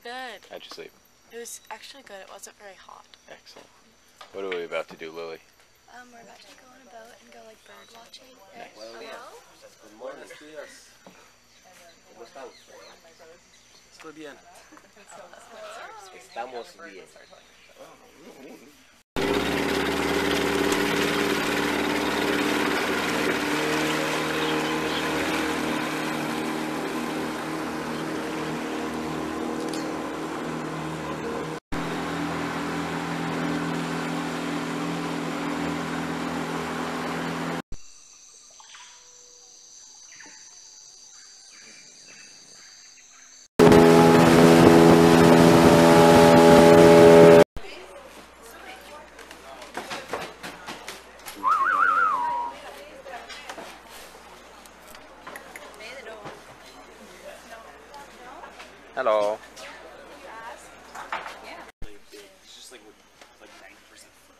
pretty good. How'd you sleep? It was actually good. It wasn't very hot. Excellent. What are we about to do, Lily? Um, we're about to go on a boat and go like bird watching. Buenos días. Good morning, students. ¿Cómo están? Estoy bien. Estamos bien. Hello. It's just like with like 90% fur.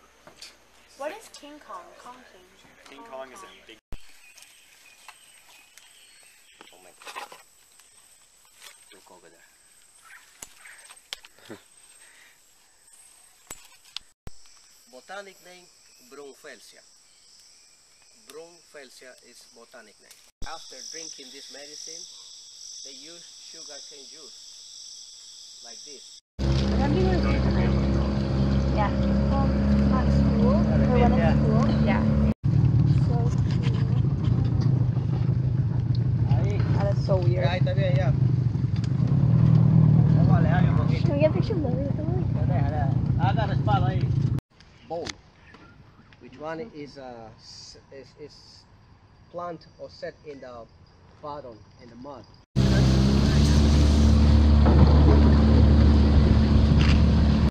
What is King Kong? Kong King. King Kong is a big. Oh my God. Look over there. botanic name Brunfelsia. Brunfelsia is botanic name. After drinking this medicine, they use sugarcane juice like this. Do you? Yeah. School. Yeah. So cute. That is so weird. a. Can we get a picture of Lily with Lily? Haga la espada ahí. Bone. Which one is, uh, is, is plant or set in the bottom, in the mud.